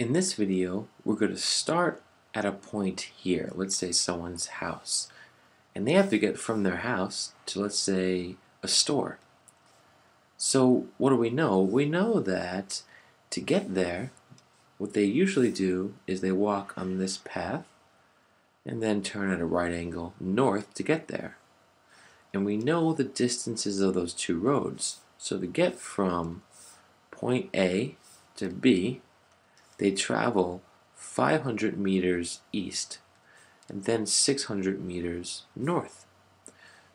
In this video, we're going to start at a point here, let's say someone's house. And they have to get from their house to, let's say, a store. So what do we know? We know that to get there, what they usually do is they walk on this path and then turn at a right angle north to get there. And we know the distances of those two roads. So to get from point A to B, they travel 500 meters east and then 600 meters north.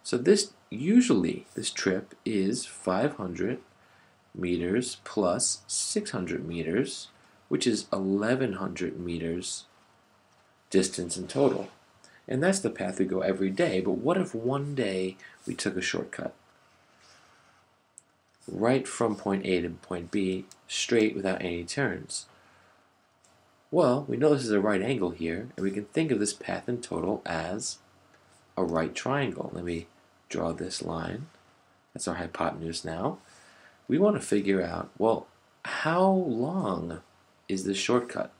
So this usually this trip is 500 meters plus 600 meters, which is 1100 meters distance in total. And that's the path we go every day. But what if one day we took a shortcut? Right from point A to point B, straight without any turns. Well, we know this is a right angle here, and we can think of this path in total as a right triangle. Let me draw this line. That's our hypotenuse now. We want to figure out, well, how long is this shortcut?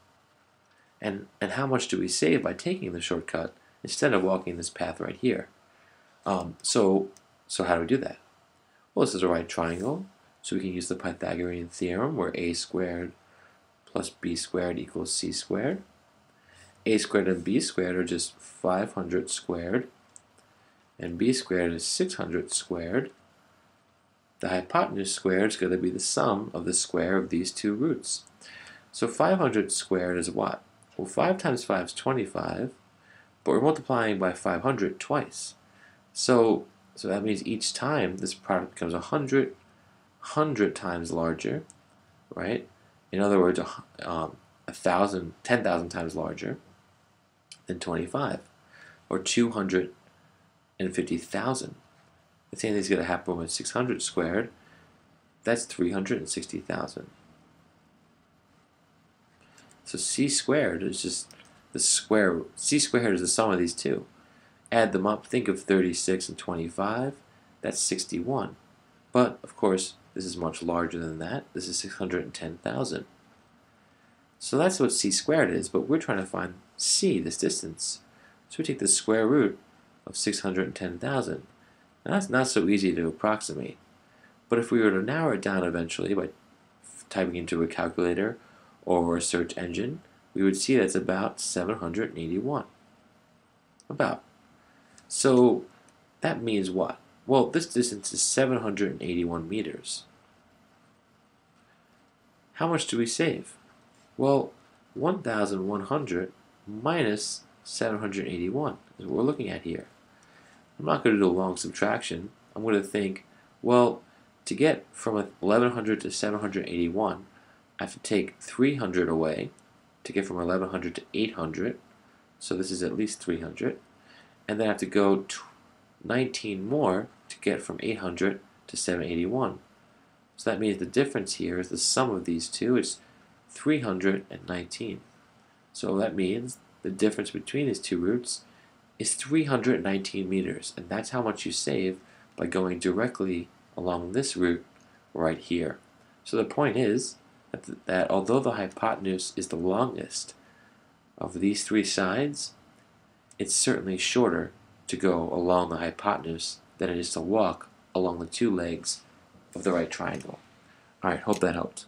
And, and how much do we save by taking the shortcut instead of walking this path right here? Um, so, so how do we do that? Well, this is a right triangle, so we can use the Pythagorean theorem where a squared plus b squared equals c squared. a squared and b squared are just 500 squared, and b squared is 600 squared. The hypotenuse squared is going to be the sum of the square of these two roots. So 500 squared is what? Well, 5 times 5 is 25, but we're multiplying by 500 twice. So, so that means each time this product becomes 100, 100 times larger, right? In other words, um, a thousand, ten thousand times larger than 25, or 250,000. The same thing's going to happen with 600 squared. That's 360,000. So c squared is just the square. c squared is the sum of these two. Add them up. Think of 36 and 25. That's 61. But, of course, this is much larger than that. This is 610,000. So that's what c squared is, but we're trying to find c, this distance. So we take the square root of 610,000. Now that's not so easy to approximate. But if we were to narrow it down eventually by typing into a calculator or a search engine, we would see that's about 781. About. So that means what? Well, this distance is 781 meters. How much do we save? Well, 1,100 minus 781 is what we're looking at here. I'm not going to do a long subtraction. I'm going to think, well, to get from 1100 to 781, I have to take 300 away to get from 1100 to 800. So this is at least 300. And then I have to go 19 more get from 800 to 781. So that means the difference here is the sum of these two is 319. So that means the difference between these two routes is 319 meters. And that's how much you save by going directly along this route right here. So the point is that, th that although the hypotenuse is the longest of these three sides, it's certainly shorter to go along the hypotenuse than it is to walk along the two legs of the right triangle. Alright, hope that helped.